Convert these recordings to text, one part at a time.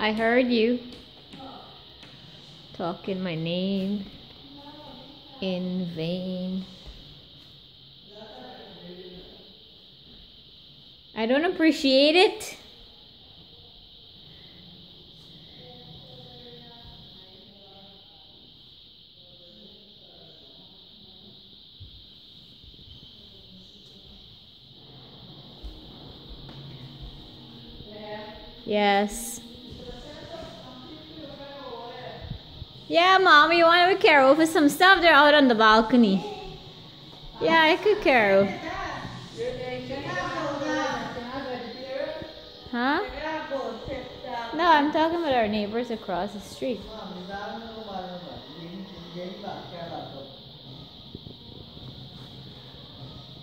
I heard you talking my name in vain. I don't appreciate it. Yes. Yeah, mom, you want to be careful for some stuff? They're out on the balcony. Yeah, I could carry. Huh? No, I'm talking about our neighbors across the street.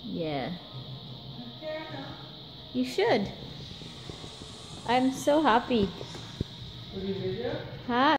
Yeah. You should. I'm so happy. Huh?